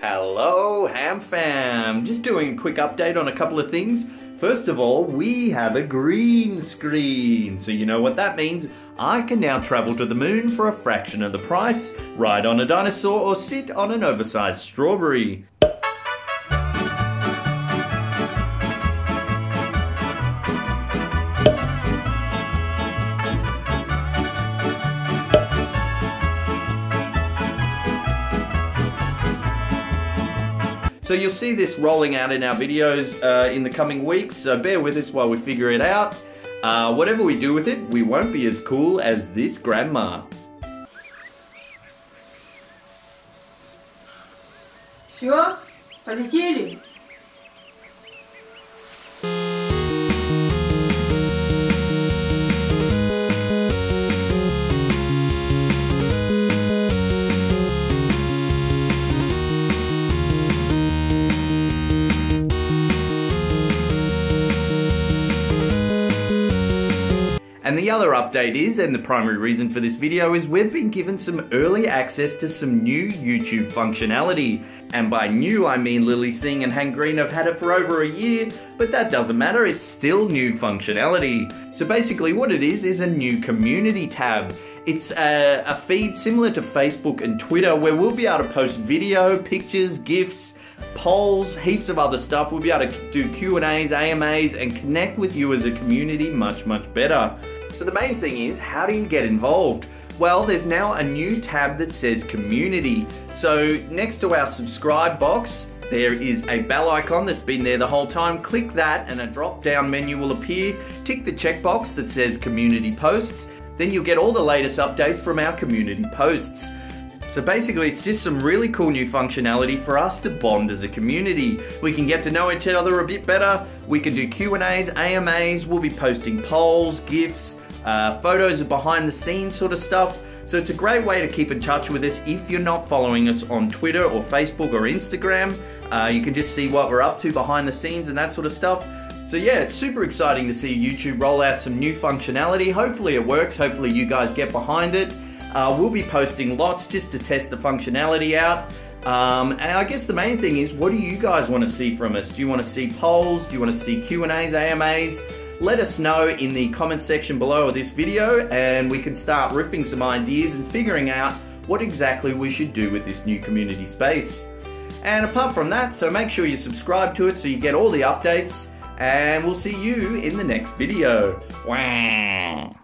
Hello, Ham Fam! Just doing a quick update on a couple of things. First of all, we have a green screen. So you know what that means. I can now travel to the moon for a fraction of the price, ride on a dinosaur, or sit on an oversized strawberry. So you'll see this rolling out in our videos uh, in the coming weeks, so bear with us while we figure it out. Uh, whatever we do with it, we won't be as cool as this grandma. Все, полетели. And the other update is, and the primary reason for this video is we've been given some early access to some new YouTube functionality. And by new, I mean Lilly Singh and Hank Green have had it for over a year, but that doesn't matter, it's still new functionality. So basically what it is, is a new community tab. It's a, a feed similar to Facebook and Twitter where we'll be able to post video, pictures, GIFs, polls, heaps of other stuff. We'll be able to do Q&As, AMAs, and connect with you as a community much, much better. So the main thing is, how do you get involved? Well, there's now a new tab that says community. So next to our subscribe box, there is a bell icon that's been there the whole time. Click that and a drop down menu will appear. Tick the checkbox that says community posts. Then you'll get all the latest updates from our community posts. So basically it's just some really cool new functionality for us to bond as a community. We can get to know each other a bit better. We can do Q&As, AMAs, we'll be posting polls, GIFs, uh, photos of behind the scenes sort of stuff. So it's a great way to keep in touch with us if you're not following us on Twitter or Facebook or Instagram. Uh, you can just see what we're up to behind the scenes and that sort of stuff. So yeah, it's super exciting to see YouTube roll out some new functionality. Hopefully it works, hopefully you guys get behind it. Uh, we'll be posting lots just to test the functionality out. Um, and I guess the main thing is, what do you guys want to see from us? Do you want to see polls? Do you want to see Q&As, AMAs? Let us know in the comment section below of this video and we can start ripping some ideas and figuring out what exactly we should do with this new community space. And apart from that, so make sure you subscribe to it so you get all the updates and we'll see you in the next video. Wow.